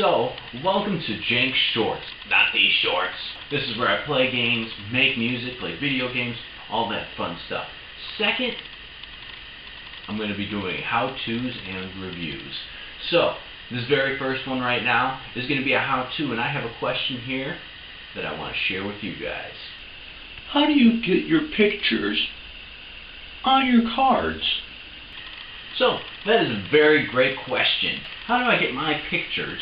So welcome to Jank Shorts. Not these shorts. This is where I play games, make music, play video games, all that fun stuff. Second, I'm going to be doing how-tos and reviews. So, this very first one right now is going to be a how-to, and I have a question here that I want to share with you guys. How do you get your pictures on your cards? So, that is a very great question. How do I get my pictures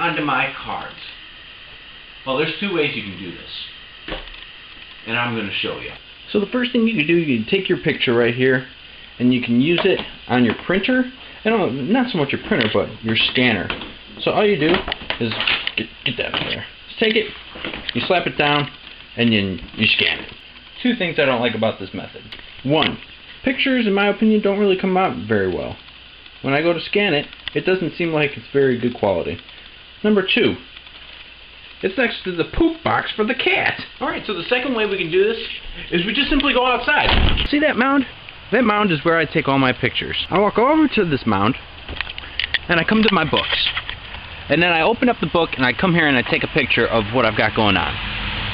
onto my cards? Well, there's two ways you can do this. And I'm going to show you. So the first thing you can do, you can take your picture right here, and you can use it on your printer. And not so much your printer, but your scanner. So all you do is get, get that there. Just take it, you slap it down, and then you scan it. Two things I don't like about this method. One, pictures, in my opinion, don't really come out very well. When I go to scan it, it doesn't seem like it's very good quality. Number two, it's next to the poop box for the cat. Alright, so the second way we can do this is we just simply go outside. See that mound? That mound is where I take all my pictures. I walk over to this mound, and I come to my books. And then I open up the book, and I come here and I take a picture of what I've got going on.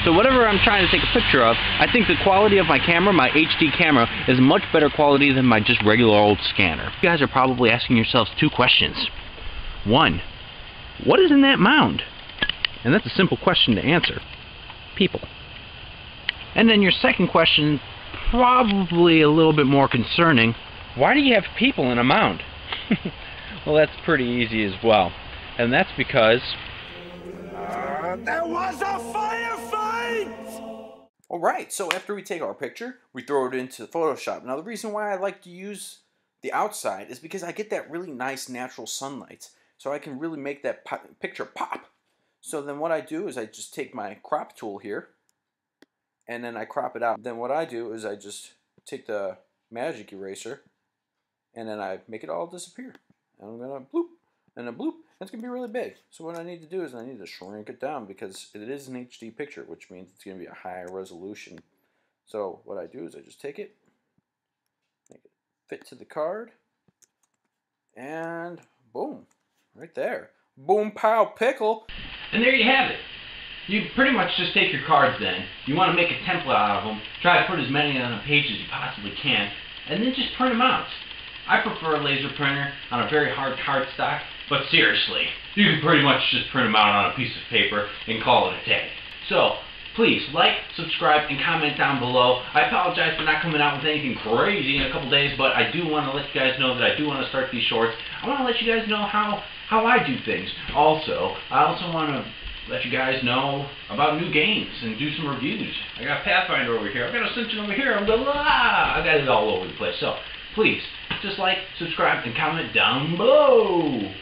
So whatever I'm trying to take a picture of, I think the quality of my camera, my HD camera, is much better quality than my just regular old scanner. You guys are probably asking yourselves two questions. One, what is in that mound? And that's a simple question to answer. People. And then your second question, probably a little bit more concerning. Why do you have people in a mound? well, that's pretty easy as well. And that's because... Uh, there was a firefight! Alright, so after we take our picture, we throw it into Photoshop. Now the reason why I like to use the outside is because I get that really nice natural sunlight. So I can really make that pop picture pop. So then what I do is I just take my crop tool here and then I crop it out. Then what I do is I just take the magic eraser and then I make it all disappear. And I'm gonna bloop and a bloop. It's gonna be really big. So what I need to do is I need to shrink it down because it is an HD picture, which means it's gonna be a high resolution. So what I do is I just take it, make it fit to the card, and boom, right there. Boom, pow, pickle. And there you have it. You pretty much just take your cards then. You want to make a template out of them. Try to put as many on a page as you possibly can. And then just print them out. I prefer a laser printer on a very hard cardstock. But seriously, you can pretty much just print them out on a piece of paper and call it a day. So, please like, subscribe, and comment down below. I apologize for not coming out with anything crazy in a couple days, but I do want to let you guys know that I do want to start these shorts. I want to let you guys know how, how I do things. Also, I also want to let you guys know about new games and do some reviews. I got Pathfinder over here. I got Ascension over here. I'm blah, blah, I got it all over the place. So, please, just like, subscribe, and comment down below.